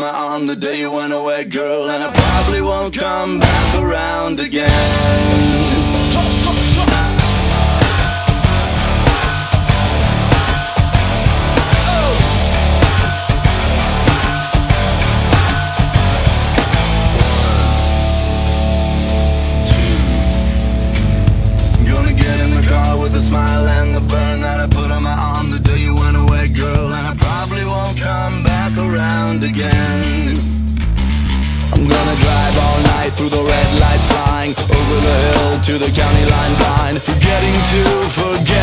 my arm the day you went away, girl, and I probably won't come back around again. Gonna get in the car with a smile again. I'm gonna drive all night through the red lights flying over the hill to the county line blind, forgetting to forget